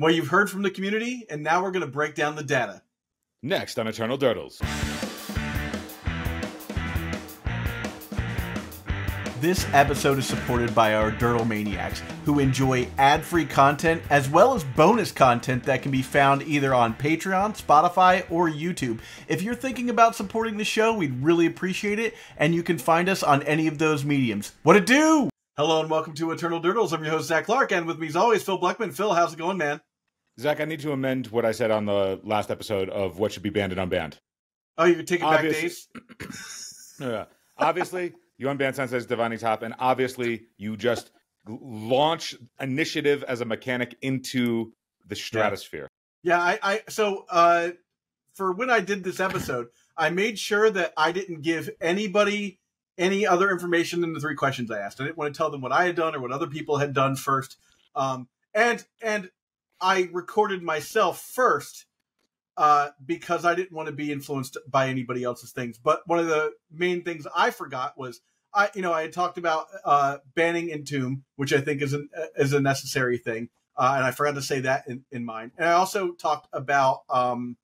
Well, you've heard from the community, and now we're going to break down the data. Next on Eternal Durdles. This episode is supported by our Durdle Maniacs, who enjoy ad free content as well as bonus content that can be found either on Patreon, Spotify, or YouTube. If you're thinking about supporting the show, we'd really appreciate it, and you can find us on any of those mediums. What it do? Hello and welcome to Eternal Durdles. I'm your host, Zac Clark, and with me as always, Phil Blackman. Phil, how's it going, man? Zac, I need to amend what I said on the last episode of what should be banned and unbanned. Oh, you're taking Obvious- back days? Yeah. Obviously, you unban Sensei's Divining Top, and obviously, you just launch initiative as a mechanic into the stratosphere. Yeah, I, I so uh for when I did this episode, I made sure that I didn't give anybody any other information than the three questions I asked. I didn't want to tell them what I had done or what other people had done first. Um and and I recorded myself first uh because I didn't want to be influenced by anybody else's things. But one of the main things I forgot was I you know, I had talked about uh banning Entomb, which I think is an is a necessary thing uh, and I forgot to say that in, in mine. And I also talked about um,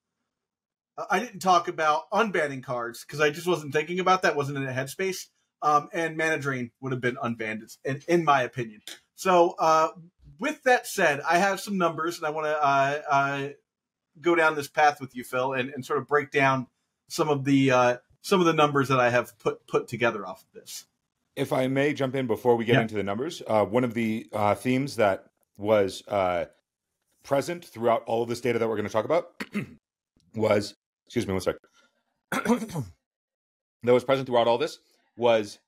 I didn't talk about unbanning cards because I just wasn't thinking about that, wasn't in a headspace. Um, and Mana Drain would have been unbanned, in, in my opinion. So, uh, with that said, I have some numbers, and I want to uh, uh, go down this path with you, Phil, and, and sort of break down some of the uh, some of the numbers that I have put put together off of this. If I may jump in before we get Yeah. into the numbers, uh, one of the uh, themes that was uh, present throughout all of this data that we're going to talk about was, excuse me one sec, that was present throughout all this was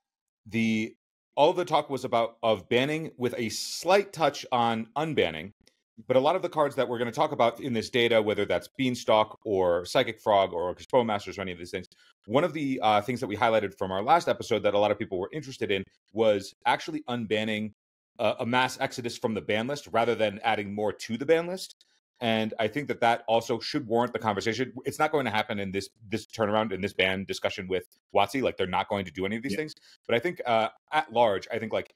the all the talk was about of banning with a slight touch on unbanning. But a lot of the cards that we're going to talk about in this data, whether that's Beanstalk or Psychic Frog or Orcus Masters or any of these things, one of the uh, things that we highlighted from our last episode that a lot of people were interested in was actually unbanning uh, a mass exodus from the ban list rather than adding more to the ban list. And I think that that also should warrant the conversation. It's not going to happen in this this turnaround in this ban discussion with WotC. Like they're not going to do any of these Yeah. things. But I think uh, at large, I think like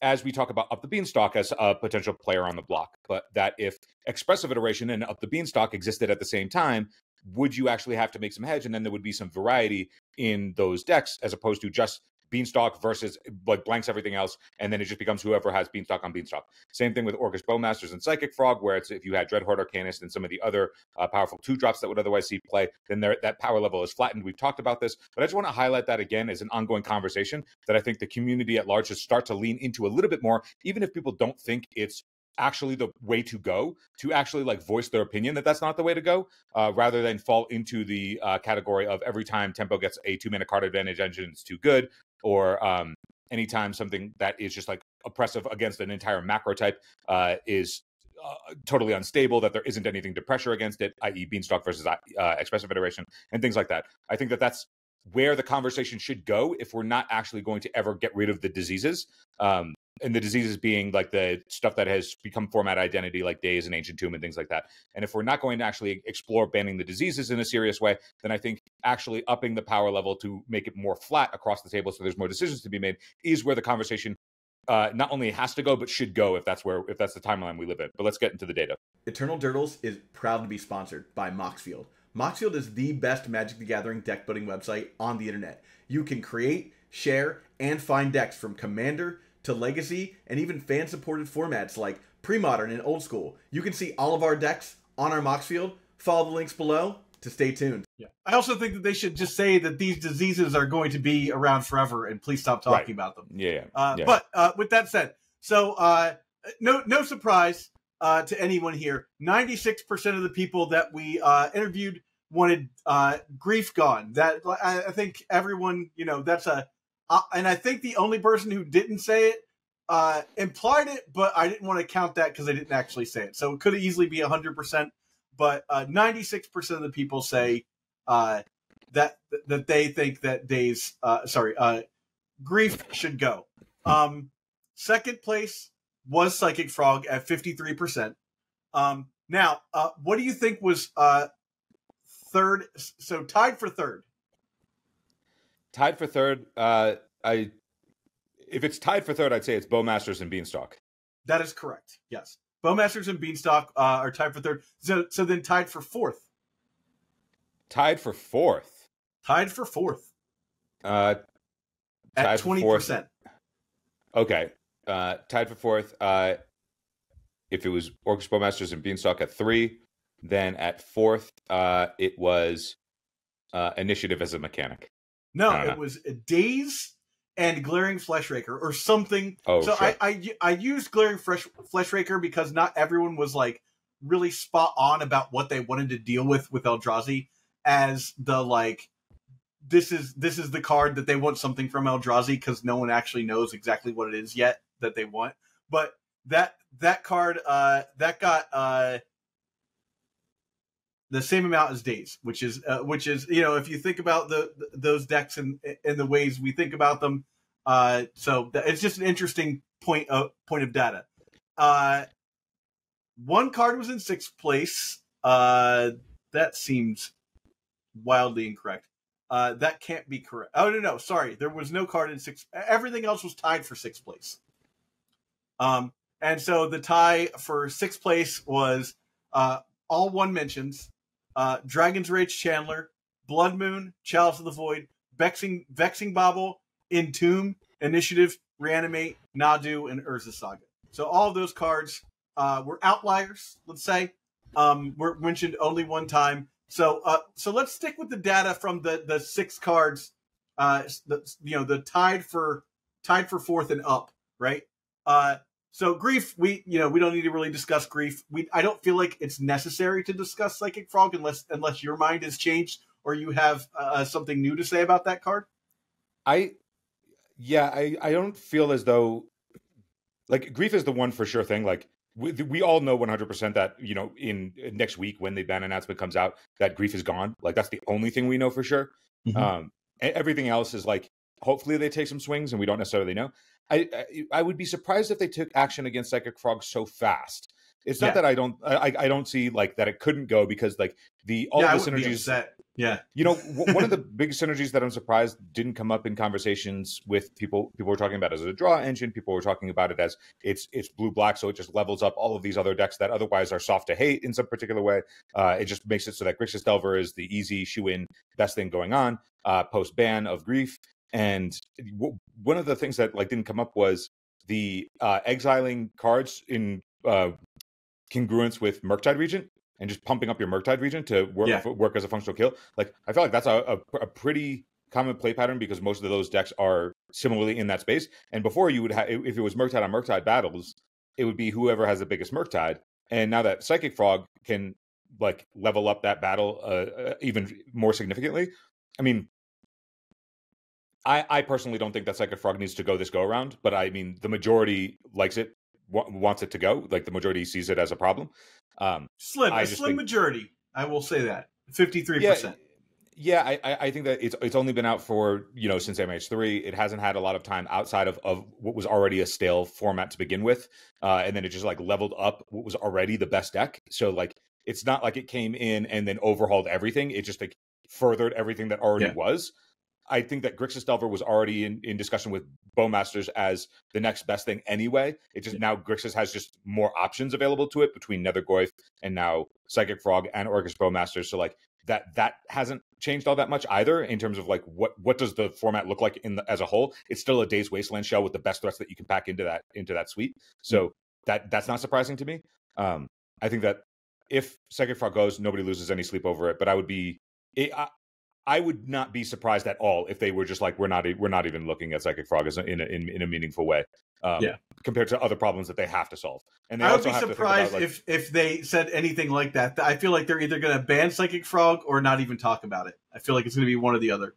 as we talk about up the beanstalk as a potential player on the block, but that if expressive iteration and up the beanstalk existed at the same time, would you actually have to make some hedge? And then there would be some variety in those decks as opposed to just beanstalk versus like blanks everything else, and then it just becomes whoever has beanstalk on beanstalk. Same thing with Orcish Bowmasters and Psychic Frog, where it's if you had Dreadhorde Arcanist and some of the other uh, powerful two drops that would otherwise see play, then there, that power level is flattened. We've talked about this, but I just want to highlight that again as an ongoing conversation that I think the community at large should start to lean into a little bit more, even if people don't think it's actually the way to go to actually like voice their opinion that that's not the way to go uh, rather than fall into the uh, category of every time tempo gets a two mana card advantage engine it's too good or um, anytime something that is just like oppressive against an entire macro type uh, is uh, totally unstable, that there isn't anything to pressure against it, i.e., Beanstalk versus uh, Expressive Iteration, and things like that. I think that that's where the conversation should go if we're not actually going to ever get rid of the diseases. Um, and the diseases being like the stuff that has become format identity, like Daze and Ancient Tomb and things like that. And if we're not going to actually explore banning the diseases in a serious way, then I think actually upping the power level to make it more flat across the table so there's more decisions to be made is where the conversation uh, not only has to go but should go if that's where if that's the timeline we live in. But let's get into the data. Eternal Durdles is proud to be sponsored by Moxfield. Moxfield is the best Magic the Gathering deck building website on the internet. You can create, share, and find decks from Commander to Legacy and even fan supported formats like Pre-Modern and Old School. You can see all of our decks on our Moxfield. Follow the links below to stay tuned. Yeah. I also think that they should just say that these diseases are going to be around forever and please stop talking Right. about them. Yeah, yeah. Uh, yeah. But uh, with that said, so uh, no no surprise uh, to anyone here. Ninety six percent of the people that we uh, interviewed wanted uh, grief gone. That I, I think everyone you know that's a uh, and I think the only person who didn't say it uh, implied it, but I didn't want to count that because I didn't actually say it. So it could easily be hundred percent, but ninety six percent of the people say uh, that that they think that Daze uh, sorry uh, grief should go. Um, second place was Psychic Frog at 53%. Um, now, uh, what do you think was uh, third? So tied for third. Tied for third. Uh, I if it's tied for third, I'd say it's Bowmasters and Beanstalk. That is correct. Yes. Bowmasters and Beanstalk uh, are tied for third. So so then tied for fourth. Tied for fourth. Tied for fourth. Uh, at twenty percent. Okay, uh, tied for fourth. Uh, if it was Orcish Bowmasters and Beanstalk at three, then at fourth, uh, it was uh, Initiative as a mechanic. No, it was Daze and Glaring Fleshraker or something. Oh, so I, I I used Glaring Fresh Fleshraker because not everyone was like really spot on about what they wanted to deal with with Eldrazi as the like this is this is the card that they want something from Eldrazi because no one actually knows exactly what it is yet that they want. But that that card uh that got uh the same amount as Daze, which is uh, which is you know if you think about the, those decks and in the ways we think about them, uh, so it's just an interesting point of point of data. Uh, one card was in sixth place. Uh, that seems wildly incorrect. Uh, that can't be correct. Oh no, no, sorry. There was no card in sixth. Everything else was tied for sixth place. Um, and so the tie for sixth place was uh, all one mentions: uh, Dragon's Rage Channeler, Blood Moon, Chalice of the Void, Vexing Vexing Bauble, Entomb, Initiative, Reanimate, Nadu, and Urza Saga. So all of those cards uh, were outliers. Let's say um, were mentioned only one time. So uh, so let's stick with the data from the the six cards. Uh, the, you know the tied for tied for fourth and up, right? Uh, so grief, we you know we don't need to really discuss grief. We I don't feel like it's necessary to discuss psychic frog unless unless your mind has changed or you have uh, something new to say about that card. I yeah, I I don't feel as though like grief is the one for sure thing. Like we, we all know 100% that you know in, in, next week when the ban announcement comes out that grief is gone like that's the only thing we know for sure mm-hmm. um everything else is like hopefully they take some swings and we don't necessarily know. I, I, I would be surprised if they took action against psychic frog so fast. It's not yeah. that I don't I, I don't see like that it couldn't go because like the all yeah, the synergies that. Yeah. You know w- one of the big synergies that I'm surprised didn't come up in conversations with people people were talking about as a draw engine people were talking about it as it's it's blue black so it just levels up all of these other decks that otherwise are soft to hate in some particular way. Uh, it just makes it so that Grixis Delver is the easy shoe in best thing going on uh, post ban of grief and w- one of the things that like didn't come up was the uh, exiling cards in uh, congruence with Murktide Regent and just pumping up your Murktide Regent to work yeah. work as a functional kill. Like I feel like that's a, a, a, pretty common play pattern because most of those decks are similarly in that space. And before you would have, if it was Murktide on Murktide battles, it would be whoever has the biggest Murktide. And now that Psychic Frog can like level up that battle uh, uh, even more significantly. I mean, I, I personally don't think that Psychic Frog needs to go this go around, but I mean the majority likes it wants it to go. Like the majority sees it as a problem. Um, slim, I a slim think, majority. I will say that fifty three percent. Yeah, I, I think that it's it's only been out for you know since MH three. It hasn't had a lot of time outside of, of what was already a stale format to begin with, uh, and then it just like leveled up what was already the best deck. So like it's not like it came in and then overhauled everything. It just like furthered everything that already yeah. was. I think that Grixis Delver was already in, in discussion with Bowmasters as the next best thing anyway. It just now Grixis has just more options available to it between Nethergoyf and now Psychic Frog and Orcish Bowmasters. So like that that hasn't changed all that much either in terms of like what what does the format look like in the, as a whole. It's still a Daze Wasteland shell with the best threats that you can pack into that into that suite. So that that's not surprising to me. Um, I think that if Psychic Frog goes, nobody loses any sleep over it. But I would be it, I would not be surprised at all if they were just like we're not we're not even looking at psychic frog as a, in, a, in in a meaningful way. Um, yeah. Compared to other problems that they have to solve, and I would be surprised about, like, if if they said anything like that. I feel like they're either going to ban psychic frog or not even talk about it. I feel like it's going to be one or the other.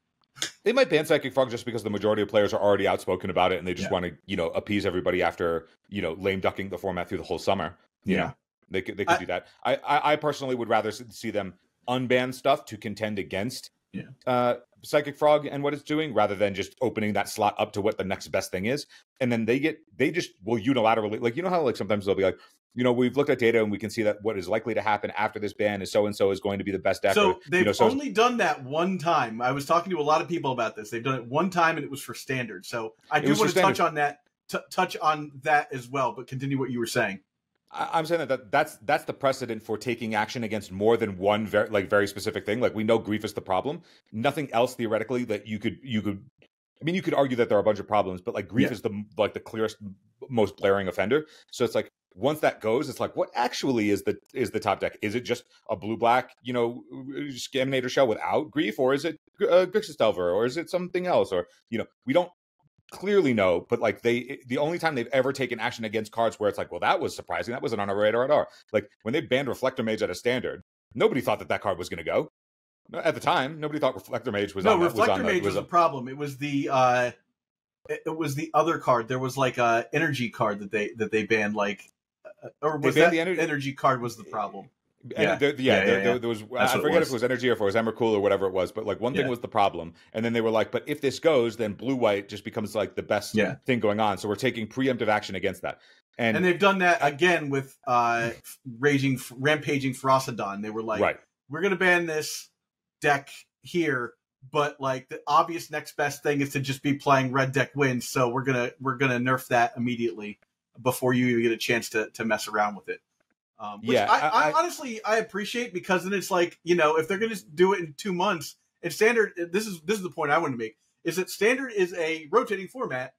They might ban psychic frog just because the majority of players are already outspoken about it, and they just yeah. want to you know appease everybody after you know lame ducking the format through the whole summer. You yeah. Know? They could they could I, do that. I, I I personally would rather see them unban stuff to contend against yeah. uh, Psychic Frog and what it's doing, rather than just opening that slot up to what the next best thing is. And then they get they just will unilaterally like you know how like sometimes they'll be like, you know, we've looked at data and we can see that what is likely to happen after this ban is so and so is going to be the best deck. So they've you know, so only done that one time. I was talking to a lot of people about this. They've done it one time and it was for standard. So I do want to touch on that. T- touch on that as well, but continue what you were saying. I'm saying that, that that's that's the precedent for taking action against more than one very like very specific thing. Like we know grief is the problem. Nothing else theoretically that you could you could. I mean, you could argue that there are a bunch of problems, but like grief Yeah. is the like the clearest, most blaring offender. So it's like once that goes, it's like what actually is the is the top deck? Is it just a blue black you know Scaminator shell without grief, or is it uh, Grixis Delver, or is it something else? Or you know, we don't clearly know, but like they the only time they've ever taken action against cards where it's like, well, that was surprising. That wasn't on our radar at all. Like when they banned Reflector Mage at a standard, nobody thought that that card was going to go. At the time, nobody thought Reflector Mage was no, on. Reflector was on Mage was, was a problem. It was the uh, it, was the other card. There was like a energy card that they that they banned. Like, uh, or was that the ener- energy card was the problem? Yeah. there- yeah, Yeah, there, yeah, there- yeah. there was. That's I what it forget was. if it was energy or if it was Emrakul or whatever it was, but like one thing was the problem, and then they were like, but if this goes, then blue white just becomes like the best thing going on. So we're taking preemptive action against that. And, And they've done that again with uh, raging, rampaging Ferocidon. They were like, right, we're gonna ban this deck here, but like the obvious next best thing is to just be playing red deck wins. So we're gonna we're gonna nerf that immediately before you even get a chance to to mess around with it. Um, which Yeah, I, I- I, honestly I appreciate because then it's like you know if they're gonna do it in two months and standard. This is this is the point I want to make is that standard is a rotating format.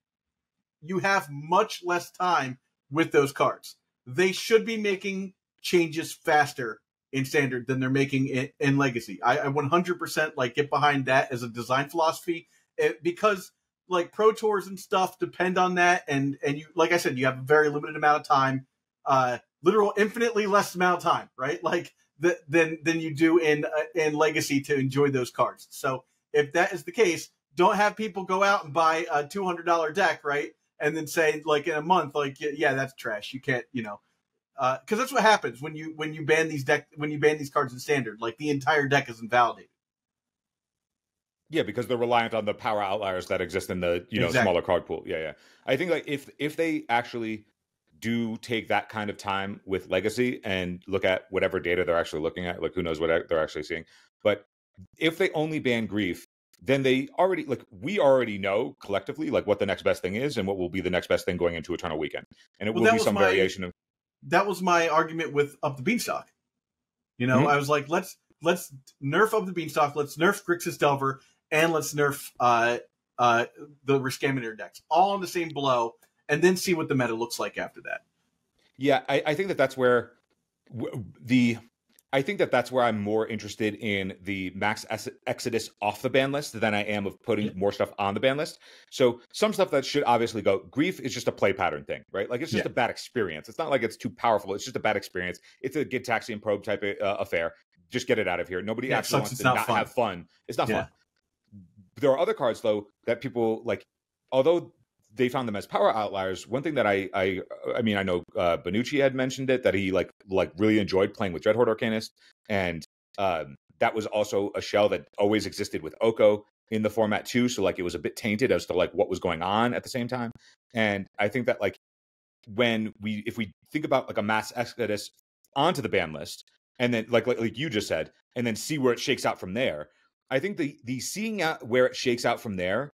You have much less time with those cards. They should be making changes faster in standard than they're making in, in legacy. I, I 100% like get behind that as a design philosophy it, because like pro tours and stuff depend on that and and you like I said you have a very limited amount of time uh literal infinitely less amount of time right like th- than than you do in uh, in legacy to enjoy those cards. So if that is the case, don't have people go out and buy a $200 deck, right? And then say like in a month like yeah, that's trash. You can't, you know, because that's what happens when you when you ban these deck when you ban these cards in standard. Like the entire deck is invalidated. Yeah, because they're reliant on the power outliers that exist in the you know Exactly. smaller card pool. Yeah, yeah. I think like if if they actually do take that kind of time with legacy and look at whatever data they're actually looking at, like who knows what they're actually seeing. But if they only ban grief, then they already like we already know collectively like what the next best thing is and what will be the next best thing going into Eternal Weekend, and it Well, will be some my- variation of That was my argument with up the beanstalk. You know, Mhm. I was like, let's let's nerf up the beanstalk, let's nerf Grixis Delver, and let's nerf uh uh the Riscaminator decks all on the same blow, and then see what the meta looks like after that. Yeah, I, I think that that's where w- the I think that that's where I'm more interested in the max ex- exodus off the ban list than I am of putting more stuff on the ban list. So some stuff that should obviously go. Grief is just a play pattern thing, right? Like it's just Yeah. a bad experience. It's not like it's too powerful. It's just a bad experience. It's a Gitaxian Probe type of uh, affair. Just get it out of here. Nobody Yeah, actually wants to not not have fun. It's not Yeah. fun. There are other cards though that people like. Although they found them as power outliers. One thing that I I I mean I know uh, Benucci had mentioned it that he like like really enjoyed playing with Dreadhorde Arcanist, and um, that was also a shell that always existed with Oko in the format too. So like it was a bit tainted as to like what was going on at the same time. And I think that like when we if we think about like a mass exodus onto the ban list, and then like like, like you just said, and then see where it shakes out from there. I think the the seeing out where it shakes out from there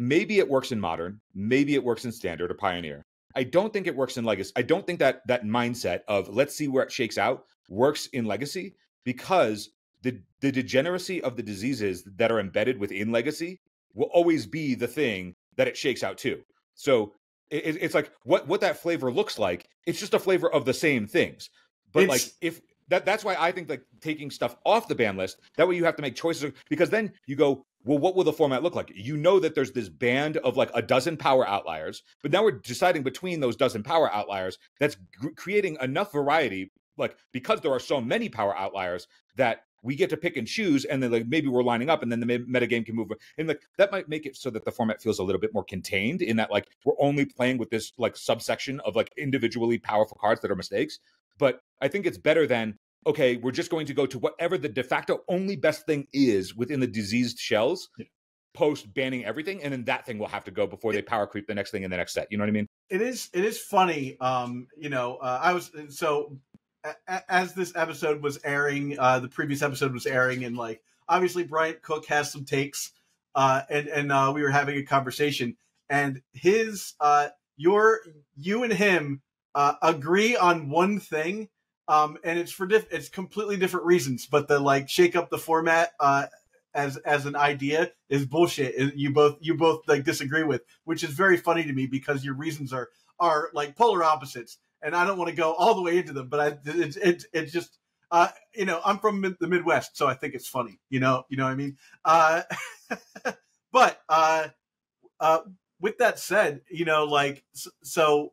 maybe it works in modern maybe it works in standard or pioneer i don't think it works in legacy i don't think that that mindset of let's see where it shakes out works in legacy because the the degeneracy of the diseases that are embedded within legacy will always be the thing that it shakes out to so it, it's like what what that flavor looks like it's just a flavor of the same things but like if that that's why I think like taking stuff off the ban list. That way you have to make choices because then you go, well, what will the format look like? You know that there's this band of like a dozen power outliers, but now we're deciding between those dozen power outliers. That's creating enough variety, like because there are so many power outliers that we get to pick and choose, and then like maybe we're lining up, and then the me- metagame can move, and like that might make it so that the format feels a little bit more contained in that like we're only playing with this like subsection of like individually powerful cards that are mistakes. But I think it's better than okay, we're just going to go to whatever the de facto only best thing is within the diseased shells. Yeah. Post banning everything, and then that thing will have to go before they power creep the next thing in the next set. You know what I mean? it is it is funny um you know uh, i was so a, a- as this episode was airing uh the previous episode was airing and like obviously bryant cook has some takes uh and and uh we were having a conversation and his uh your you and him uh, agree on one thing, um, and it's for diff- it's completely different reasons. But the like shake up the format uh, as as an idea is bullshit. You both you both like disagree with, which is very funny to me because your reasons are are like polar opposites, and I don't want to go all the way into them. But I it's it, it's just uh, you know I'm from the Midwest, so I think it's funny. You know you know what I mean. Uh, but uh, uh, with that said, you know like so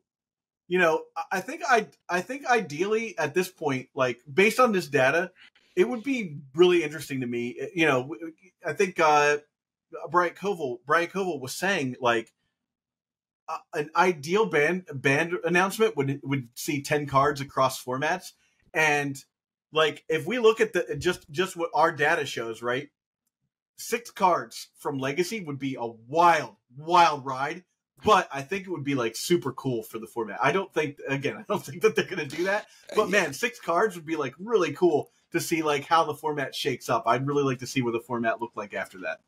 you know I think I I think ideally at this point, like based on this data, it would be really interesting to me. You know, I think uh, Brian Koval Brian Koval was saying like uh, an ideal band band announcement would would see ten cards across formats, and like if we look at the just just what our data shows, right? Six cards from Legacy would be a wild wild ride but I think it would be like super cool for the format. I don't think again, I don't think that they're going to do that. Uh, but man, six cards would be like really cool to see like how the format shakes up. I'd really like to see what the format looked like after that.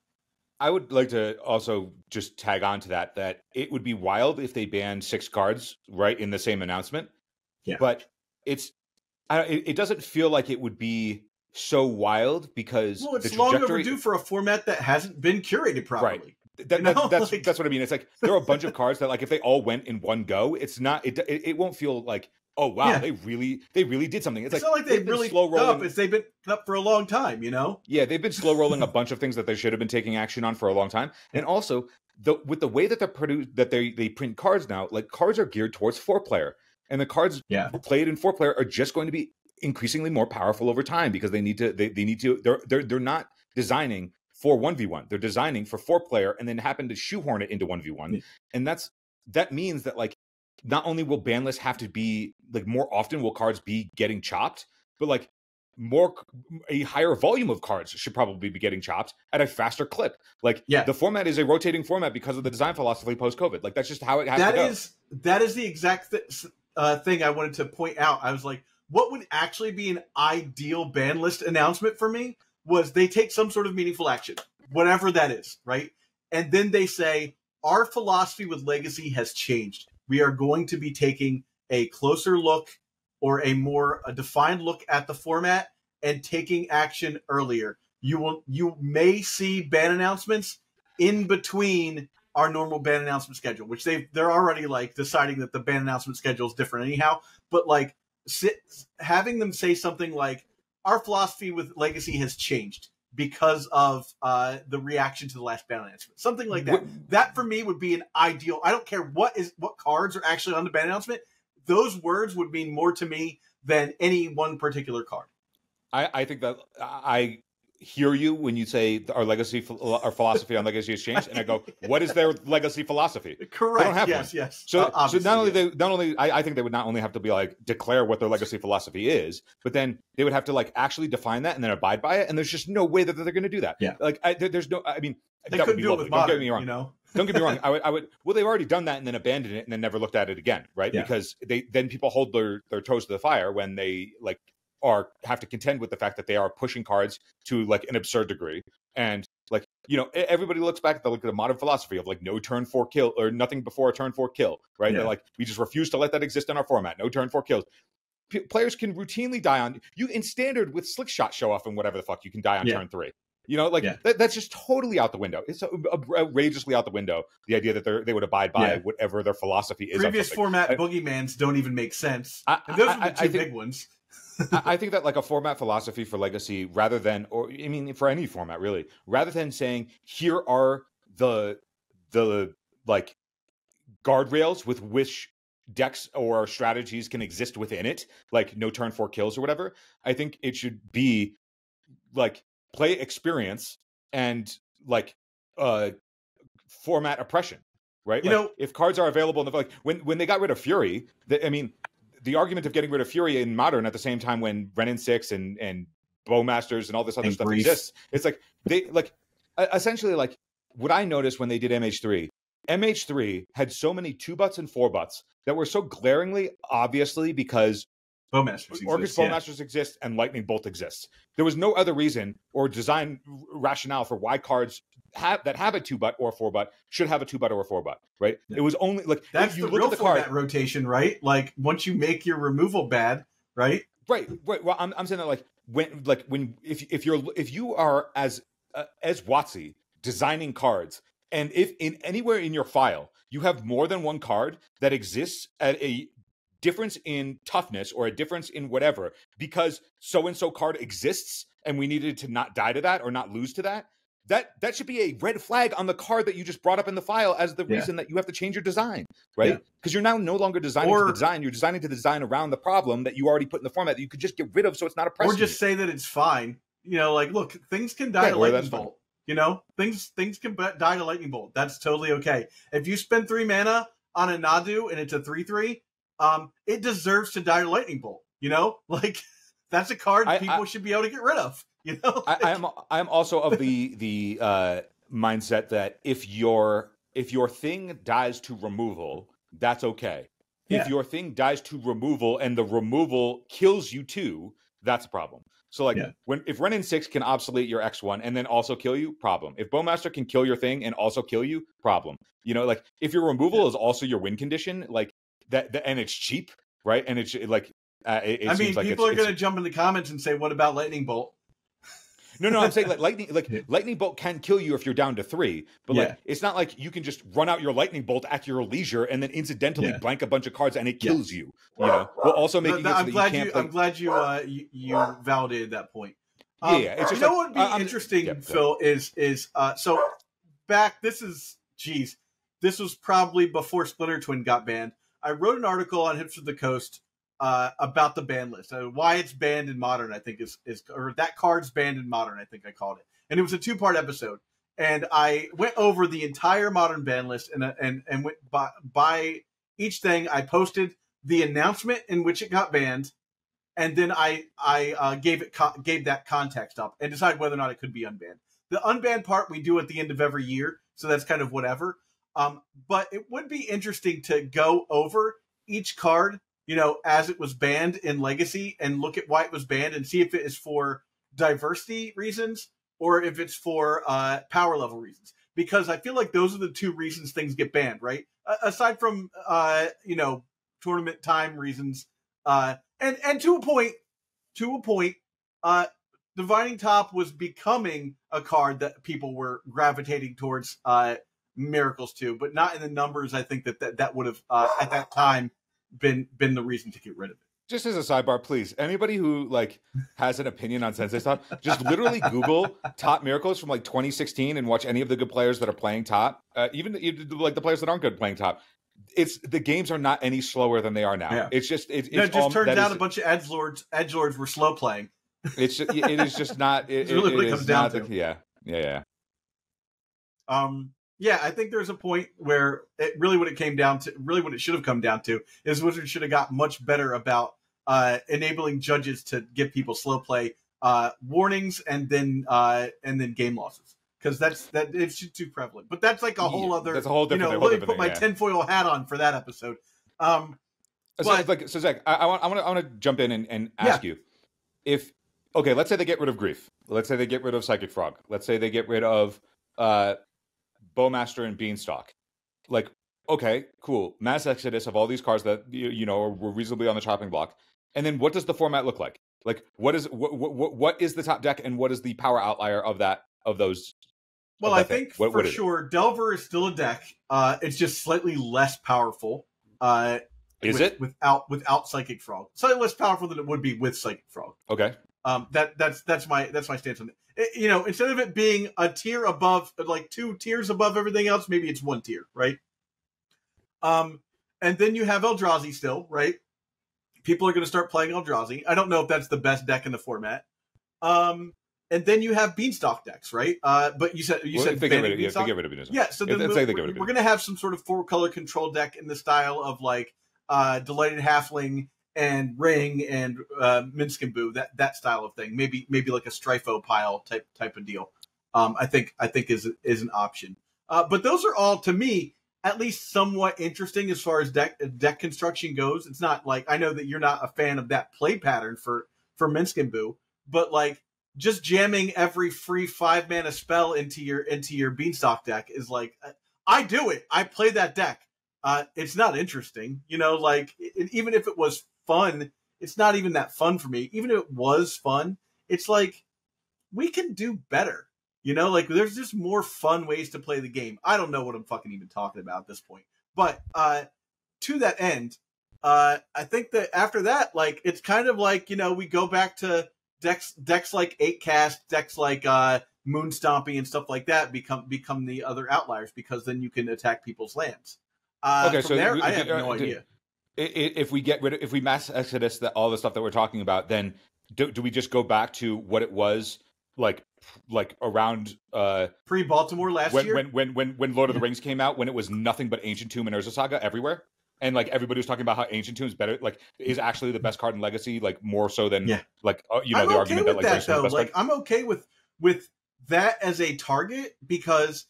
I would like to also just tag on to that that it would be wild if they banned six cards right in the same announcement. Yeah. But it's I, it doesn't feel like it would be so wild because well, it's long overdue for a format that hasn't been curated properly. Right. That, that, that's like... that's what I mean. It's like there are a bunch of cards that like if they all went in one go, it's not it it, it won't feel like oh wow, yeah. they really they really did something. It's, it's like not like they've, they've really slow rolling. Up. It's they've been up for a long time, you know. Yeah, they've been slow rolling a bunch of things that they should have been taking action on for a long time, and also the with the way that they're produced that they they print cards now, like cards are geared towards four player, and the cards yeah. played in four player are just going to be increasingly more powerful over time because they need to they, they need to they're they're they're not designing for 1v1 they're designing for four player and then happen to shoehorn it into 1v1 yeah. and that's that means that like not only will ban lists have to be like more often will cards be getting chopped, but like more a higher volume of cards should probably be getting chopped at a faster clip. Like yeah. the format is a rotating format because of the design philosophy post COVID. Like that's just how it has that. Is, that is the exact th- uh, thing I wanted to point out. I was like, what would actually be an ideal ban list announcement for me was they take some sort of meaningful action, whatever that is, right? And then they say, our philosophy with legacy has changed we are going to be taking a closer look or a more a defined look at the format and taking action earlier. You will you may see ban announcements in between our normal ban announcement schedule, which they they're already like deciding that the ban announcement schedule is different anyhow. But like sit, having them say something like our philosophy with legacy has changed because of uh, the reaction to the last ban announcement. Something like that. What, that for me would be an ideal. I don't care what is what cards are actually on the ban announcement. Those words would mean more to me than any one particular card. I, I think that I hear you when you say our legacy, our philosophy on legacy has changed, and I go, "What is their legacy philosophy?" Correct. I don't have yes, one. yes. So, uh, so not only they, not only I, I, think they would not only have to be like declare what their legacy philosophy is, but then they would have to like actually define that and then abide by it. And there's just no way that they're going to do that. Yeah. Like I, there, there's no. I mean, they couldn't do lovely. it with modern, Don't get me wrong. You know. Don't get me wrong. I would, I would. Well, they've already done that and then abandoned it and then never looked at it again, right? Yeah. Because they then people hold their their toes to the fire when they like are have to contend with the fact that they are pushing cards to like an absurd degree and like you know everybody looks back at the, like, the modern philosophy of like no turn four kill or nothing before a turn four kill right yeah. they're like we just refuse to let that exist in our format no turn four kills P- players can routinely die on you in standard with Slickshot Show-Off and whatever the fuck you can die on yeah. turn three you know, like yeah. that, that's just totally out the window. It's uh, outrageously out the window. The idea that they they would abide by yeah. whatever their philosophy is. Previous format I, boogeymans don't even make sense. I, and those I, are the two think, big ones. I think that like a format philosophy for legacy, rather than, or I mean, for any format really, rather than saying here are the the like guardrails with which decks or strategies can exist within it, like no turn four kills or whatever. I think it should be like play experience and like uh format oppression right? You like, know, if cards are available in the like when when they got rid of Fury, the, I mean, the argument of getting rid of Fury in modern at the same time when Wrenn and Six and and Bowmasters and all this other and stuff brief. exists, it's like they like essentially like what I noticed when they did MH3. MH3 had so many two butts and four butts that were so glaringly obviously because Bowmasters Orcish Bowmasters yeah. exist and Lightning Bolt exists. There was no other reason or design rationale for why cards have that have a two butt or four butt should have a two butt or a four butt, right? Yeah. It was only like That's if you the look real at the card, rotation, right? Like once you make your removal bad, right? right? Right. Well, I'm, I'm saying that like when like when if if you're if you are as uh, as WotC designing cards, and if in anywhere in your file you have more than one card that exists at a difference in toughness or a difference in whatever because so and so card exists and we needed to not die to that or not lose to that that that should be a red flag on the card that you just brought up in the file as the Yeah. reason that you have to change your design right Yeah. because you're now no longer designing to the design you're designing to the design around the problem that you already put in the format that you could just get rid of so it's not a problem. Or just say that it's fine. You know, like look, things can die to or lightning that's fine. bolt. You know, things things can die to lightning bolt. That's totally okay. If you spend three mana on a Nadu and it's a three three, um, it deserves to die a lightning bolt. You know, like that's a card I- people I- should be able to get rid of. You know, I, I am I am also of the the uh, mindset that if your if your thing dies to removal, that's okay. Yeah. If your thing dies to removal and the removal kills you too, that's a problem. So like Yeah. when if Wrenn and Six can obsolete your X one and then also kill you, problem. If Bowmaster can kill your thing and also kill you, problem. You know, like if your removal is also your win condition, like that, that and it's cheap, right? And it's like uh, it, it I mean, like people it's, are going to jump in the comments and say, "What about lightning bolt?" No, no, I'm saying like lightning, like Yeah. lightning bolt can kill you if you're down to three, but Yeah. like it's not like you can just run out your lightning bolt at your leisure and then incidentally Yeah. blank a bunch of cards and it kills you. You know, while also making Th- th- it so I'm glad you you, I'm glad you uh you, you validated that point. Yeah, Um, yeah, it's just you know like- what would be interesting, Phil, is is uh so back. This is geez, this was probably before Splinter Twin got banned. I wrote an article on Hipsters of the Coast uh, about the ban list, uh, why it's banned in Modern. I think is is or that card's banned in Modern. I think I called it, and it was a two part episode. And I went over the entire Modern ban list and uh, and and went by, by each thing. I posted the announcement in which it got banned, and then I I uh, gave it co- gave that context up and decided whether or not it could be unbanned. The unbanned part we do at the end of every year, so that's kind of whatever. Um, but it would be interesting to go over each card, you know, as it was banned in Legacy, and look at why it was banned, and see if it is for diversity reasons or if it's for uh, power level reasons. Because I feel like those are the two reasons things get banned, right? Uh, aside from uh, you know tournament time reasons, uh, and and to a point, to a point, uh, Divining Top was becoming a card that people were gravitating towards uh, Miracles too, but not in the numbers. I think that that, that would have uh, at that time been been the reason to get rid of it. just as a sidebar, please, anybody who like has an opinion on Sensei stuff, just literally Google top miracles from like 2016 and watch any of the good players that are playing top, uh, even, even like the players that aren't good playing top. It's the games are not any slower than they are now. Yeah. It's just it, it's No, it just all, turns out is- a bunch of edge lords edge lords were slow playing. It's ju- it is just not. It, It's really it- what it comes down to. the- yeah, yeah, yeah. Um, yeah, I think there's a point where it really what it came down to, really what it should have come down to, is Wizards should have got much better about uh, enabling judges to give people slow play uh, warnings and then uh, and then game losses because that's that it's too prevalent. But that's like a whole Yeah, other. that's a whole different. you know, thing, let me put my yeah. tinfoil hat on for that episode. Um, So, But- like, so Zac, I, I want, I want to, I want to jump in and, and ask you if, okay, let's say they get rid of grief. Let's say they get rid of psychic frog. Let's say they get rid of uh, bowmaster and beanstalk. Like, okay, cool, mass exodus of all these cards that you, you know were reasonably on the chopping block. And then what does the format look like? Like, what is what, what, what is the top deck and what is the power outlier of that of those? well, of I think What- for what it? sure Delver is still a deck. Uh, it's just slightly less powerful. Uh, Is with- it without without psychic frog? Slightly less powerful than it would be with psychic frog. okay? Um, that that's that's my that's my stance on it. It- You know, instead of it being a tier above, like two tiers above everything else, maybe it's one tier, right? Um, and then you have Eldrazi still, right? People are going to start playing Eldrazi. I don't know if that's the best deck in the format. Um, and then you have Beanstalk decks, right? Uh, but you said you Well, said they get rid of, yeah, they get rid of Beanstalk. Yeah, so then we're, say they get rid of we're going to have some sort of four color control deck in the style of like uh, Delighted Halfling and Ring and uh, Minsc and Boo, that that style of thing. Maybe maybe like a Stryfo pile type type of deal. Um, I think I think is is an option. Uh, but those are all to me at least somewhat interesting as far as deck deck construction goes. It's not like I know that you're not a fan of that play pattern for for Minsc and Boo, but like just jamming every free five mana spell into your into your beanstalk deck is like I do it. I play that deck. Uh, it's not interesting, you know. Like even if it was fun, it's not even that fun for me. Even if it was fun, it's like we can do better. You know, like there's just more fun ways to play the game. I don't know what I'm fucking even talking about at this point. But uh to that end, uh I think that after that, like it's kind of like, you know, we go back to decks decks like eight cast, decks like uh moon stomping and stuff like that become become the other outliers because then you can attack people's lands. Uh, okay, so there, we, I have no uh, idea. If we get rid of, if we mass exodus that all the stuff that we're talking about, then do, do we just go back to what it was like like around uh pre Baltimore last when, year when when when when Lord of the Rings came out when it was nothing but Ancient Tomb and Urza Saga everywhere and like everybody was talking about how Ancient Tomb is better like is actually the best card in Legacy like more so than yeah. like uh, you know I'm the okay argument that like that, though. like card. I'm okay with with that as a target because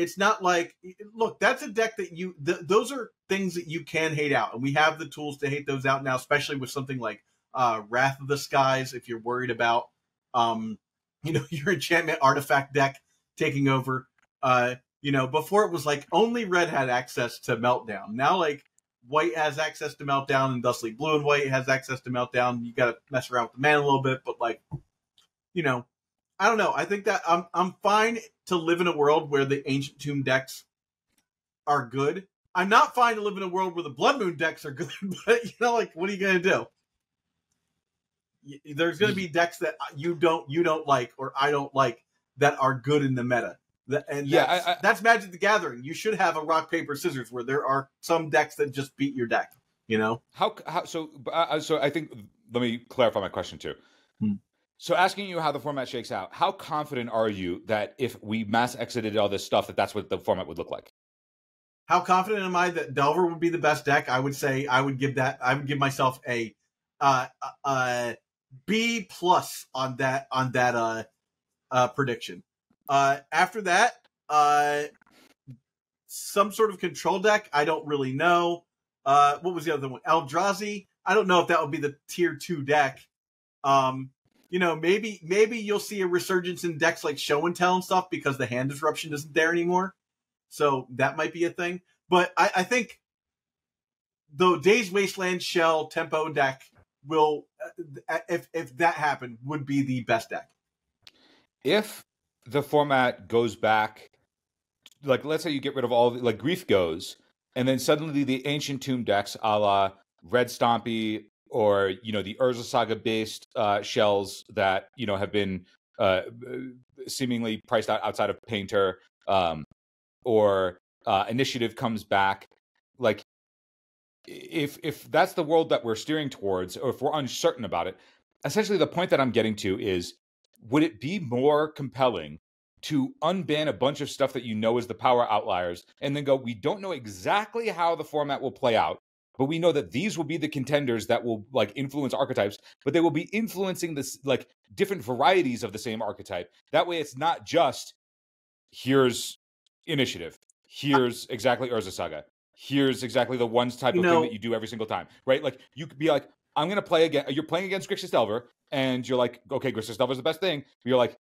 it's not like look that's a deck that you th- those are things that you can hate out and we have the tools to hate those out now especially with something like uh wrath of the skies if you're worried about um you know your enchantment artifact deck taking over. Uh you know before it was like only red had access to meltdown. Now like white has access to meltdown and thusly blue and white has access to meltdown. You gotta mess around with the man a little bit but like you know I don't know. I think that I'm I'm fine to live in a world where the ancient tomb decks are good. I'm not fine to live in a world where the blood moon decks are good, but you know, like, what are you gonna do? There's gonna be decks that you don't you don't like or I don't like that are good in the meta. And yeah, that's, I, I, that's Magic the Gathering. You should have a rock paper scissors where there are some decks that just beat your deck. You know how how so uh, so I think let me clarify my question too. Hmm. So, asking you how the format shakes out, how confident are you that if we mass exited all this stuff, that that's what the format would look like? How confident am I that Delver would be the best deck? I would say I would give that. I would give myself a uh, uh, B plus on that on that uh, uh, prediction. Uh, after that, uh, some sort of control deck. I don't really know. Uh, what was the other one? Eldrazi. I don't know if that would be the tier two deck. Um, you know, maybe maybe you'll see a resurgence in decks like show and tell and stuff because the hand disruption isn't there anymore. So that might be a thing. But I, I think the Daze Wasteland Shell tempo deck will, uh, if if that happened, would be the best deck. If the format goes back, like let's say you get rid of all the, like Grief goes, and then suddenly the Ancient Tomb decks, a la Red Stompy, or you know the Urza Saga based uh, shells that you know have been uh, seemingly priced out outside of Painter, um, or uh, Initiative comes back. Like, if if that's the world that we're steering towards, or if we're uncertain about it, essentially the point that I'm getting to is: would it be more compelling to unban a bunch of stuff that you know is the power outliers, and then go, we don't know exactly how the format will play out, but we know that these will be the contenders that will like influence archetypes but they will be influencing this like different varieties of the same archetype. That way it's not just here's initiative. Here's exactly urza saga. Here's exactly the one type you of know, thing that you do every single time right? Like you could be like i'm gonna play again you're playing against grixis delver and you're like okay grixis delver is the best thing. You're like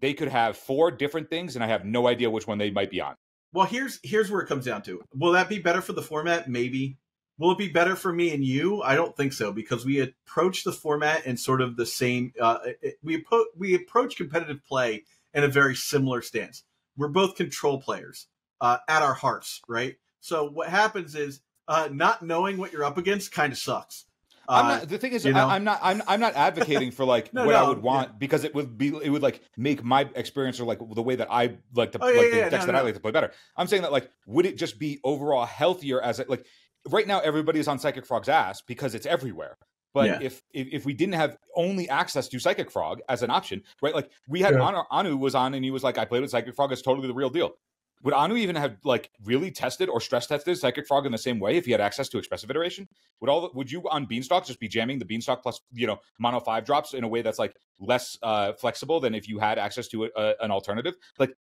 they could have four different things and i have no idea which one they might be on. Well here's here's where it comes down to. Will that be better for the format? Maybe Will it be better for me and you? I don't think so because we approach the format in sort of the same. Uh, we we approach competitive play in a very similar stance. We're both control players uh, at our hearts, right? So what happens is uh, not knowing what you're up against kind of sucks. I'm not, uh, the thing is, you know? I, am not. I'm, I'm not advocating for like no, what no, I would want yeah. because it would be. It would like make my experience or like the way that I like to oh, yeah, like yeah, the decks no, that I like to play better. I'm saying that like would it just be overall healthier as it like right now everybody's on Psychic Frog's ass because it's everywhere. But yeah. if, if, if we didn't have only access to Psychic Frog as an option, right? Like we had yeah. Anu, Anu was on and he was like, I played with Psychic Frog. It's totally the real deal. Would Anu even have like really tested or stress tested Psychic Frog in the same way if he had access to expressive iteration? Would all would you on Beanstalk just be jamming the Beanstalk plus you know mono five drops in a way that's like less uh, flexible than if you had access to a, a, an alternative? Like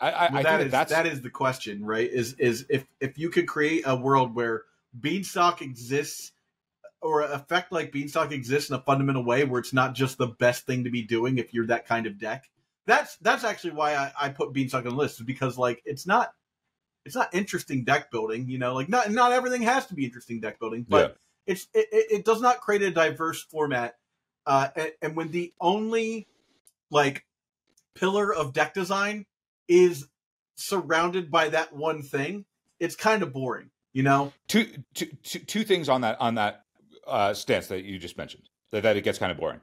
I, I, well, I that is, that's that is the question, right? Is is if if you could create a world where Beanstalk exists or an effect like Beanstalk exists in a fundamental way where it's not just the best thing to be doing if you're that kind of deck. That's that's actually why I, I put Beanstalk on the list is because like it's not it's not interesting deck building. You know, like not not everything has to be interesting deck building, but yeah. it's it, it does not create a diverse format. Uh, and, and when the only like pillar of deck design is surrounded by that one thing, it's kind of boring. You know, two, two, two, two things on that on that uh, stance that you just mentioned that, that it gets kind of boring.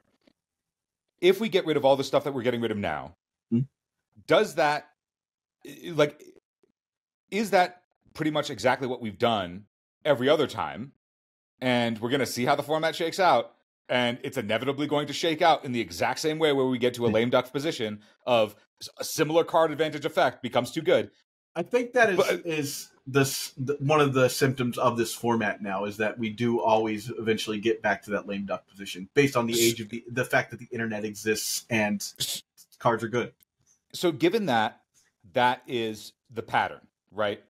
If we get rid of all the stuff that we're getting rid of now, mm-hmm. does that like is that pretty much exactly what we've done every other time? And we're going to see how the format shakes out. And it's inevitably going to shake out in the exact same way where we get to a hmm. lame duck position of a similar card advantage effect becomes too good. I think that is but, is this the, one of the symptoms of this format now is that we do always eventually get back to that lame duck position based on the age of the the fact that the internet exists and cards are good. So given that that is the pattern, right?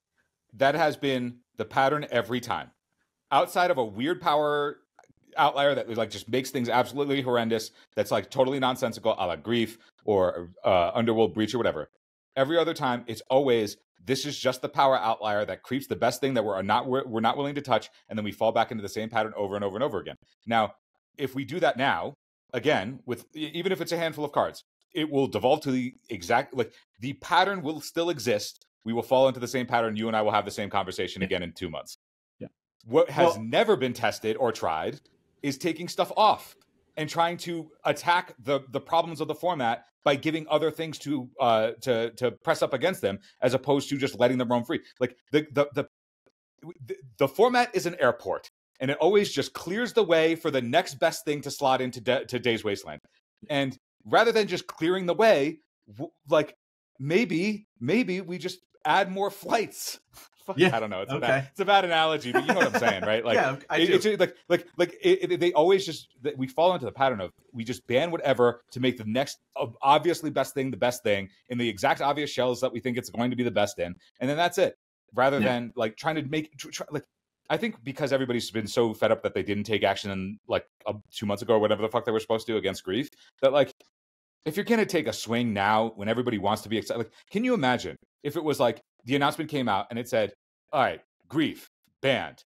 That has been the pattern every time. Outside of a weird power outlier that like just makes things absolutely horrendous, that's like totally nonsensical, a la grief or uh, underworld breach or whatever. Every other time, it's always this is just the power outlier that creeps the best thing that we're not we're not willing to touch, and then we fall back into the same pattern over and over and over again. Now, if we do that now, again, with even if it's a handful of cards, it will devolve to the exact like the pattern will still exist we will fall into the same pattern. You and I will have the same conversation again in two months. Yeah. What has well, never been tested or tried is taking stuff off and trying to attack the the problems of the format by giving other things to uh to to press up against them as opposed to just letting them roam free. Like the the the the, the format is an airport and it always just clears the way for the next best thing to slot into de- to Daze Wasteland. And rather than just clearing the way, w- like maybe maybe we just add more flights. Yeah, I don't know. It's okay. a bad, it's a bad analogy, but you know what I'm saying, right? Like, yeah, I do. It's like, like, like it, it, they always just we fall into the pattern of we just ban whatever to make the next obviously best thing the best thing in the exact obvious shells that we think it's going to be the best in, and then that's it. Rather yeah. than like trying to make try, like I think because everybody's been so fed up that they didn't take action in like uh, two months ago or whatever the fuck they were supposed to do against grief, that like if you're going to take a swing now when everybody wants to be excited, like, can you imagine if it was like the announcement came out and it said, all right, grief, banned.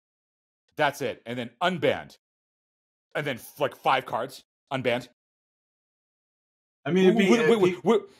That's it. And then unbanned. And then like five cards, unbanned. I mean, be, uh, we,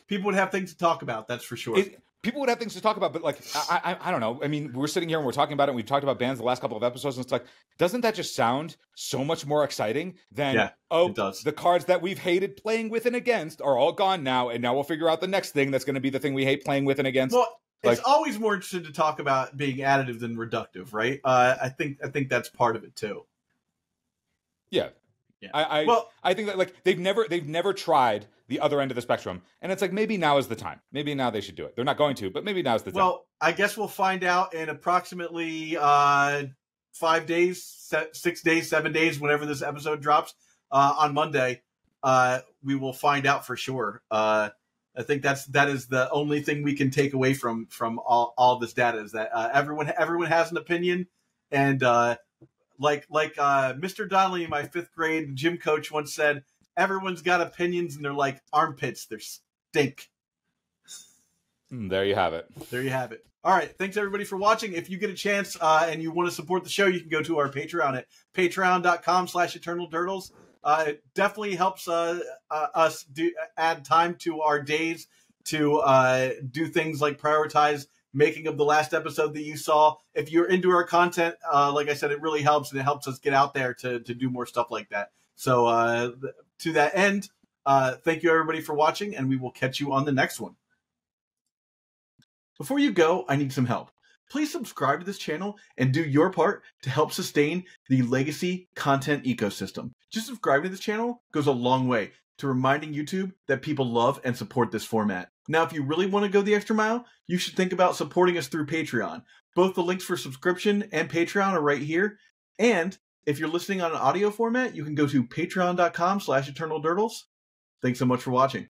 people would have things to talk about. That's for sure. It, people would have things to talk about, but like I, I, I don't know. I mean, we're sitting here and we're talking about it. and We've talked about bands the last couple of episodes, and it's like, doesn't that just sound so much more exciting than yeah, oh, the cards that we've hated playing with and against are all gone now, and now we'll figure out the next thing that's going to be the thing we hate playing with and against. Well, like, it's always more interesting to talk about being additive than reductive, right? Uh, I think I think that's part of it too. Yeah, yeah. I, I well, I think that like they've never they've never tried the other end of the spectrum, and it's like maybe now is the time. Maybe now they should do it. They're not going to, but maybe now is the time. Well, I guess we'll find out in approximately uh, five days, six days, seven days, whenever this episode drops uh, on Monday. Uh, we will find out for sure. Uh, I think that's that is the only thing we can take away from from all, all this data is that uh, everyone everyone has an opinion, and uh, like like uh, Mr. Donnelly, my fifth grade gym coach, once said, everyone's got opinions and they're like armpits. They're stink. Mm, there you have it. There you have it. All right. Thanks everybody for watching. If you get a chance uh, and you want to support the show, you can go to our Patreon at patreon.com slash eternal durdles. Uh, it definitely helps uh, uh, us do add time to our days to uh, do things like prioritize making of the last episode that you saw. If you're into our content, uh, like I said, it really helps and it helps us get out there to, to do more stuff like that. So uh, to that end, thank you everybody for watching, and we will catch you on the next one. Before you go, I need some help. Please subscribe to this channel and do your part to help sustain the legacy content ecosystem. Just subscribing to this channel goes a long way to reminding YouTube that people love and support this format. Now, if you really want to go the extra mile, you should think about supporting us through Patreon. Both the links for subscription and Patreon are right here. And if you're listening on an audio format, you can go to patreon.com slash eternal durdles. Thanks so much for watching.